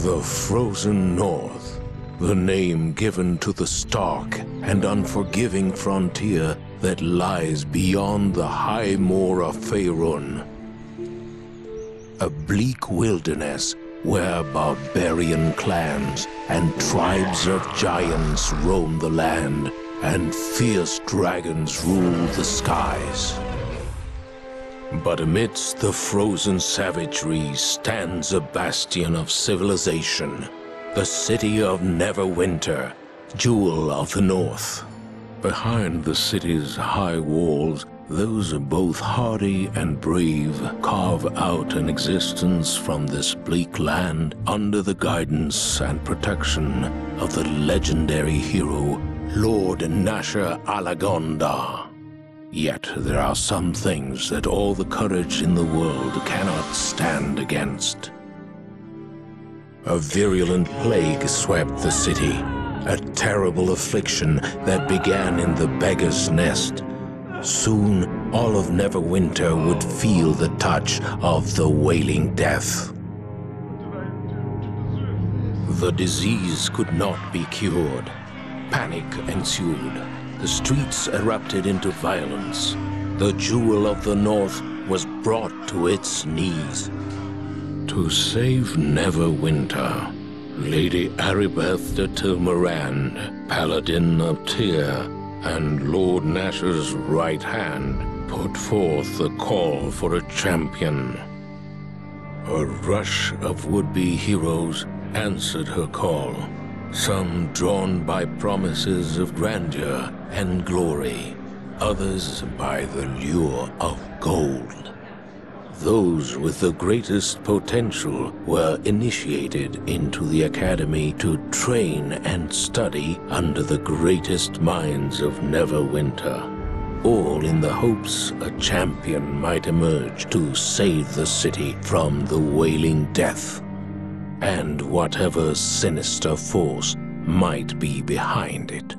The Frozen North, the name given to the stark and unforgiving frontier that lies beyond the high moor of Faerun. A bleak wilderness where barbarian clans and tribes of giants roam the land and fierce dragons rule the skies. But amidst the frozen savagery stands a bastion of civilization, the city of Neverwinter, jewel of the north. Behind the city's high walls, those both hardy and brave carve out an existence from this bleak land under the guidance and protection of the legendary hero, Lord Nasher Alagondar. Yet there are some things that all the courage in the world cannot stand against. A virulent plague swept the city, a terrible affliction that began in the beggar's nest. Soon, all of Neverwinter would feel the touch of the wailing death. The disease could not be cured. Panic ensued the streets erupted into violence. The jewel of the North was brought to its knees. To save Neverwinter, Lady Aribeth de Tilmarand, Paladin of Tyr, and Lord Nasher's right hand put forth the call for a champion. A rush of would-be heroes answered her call some drawn by promises of grandeur and glory, others by the lure of gold. Those with the greatest potential were initiated into the academy to train and study under the greatest minds of Neverwinter, all in the hopes a champion might emerge to save the city from the wailing death and whatever sinister force might be behind it.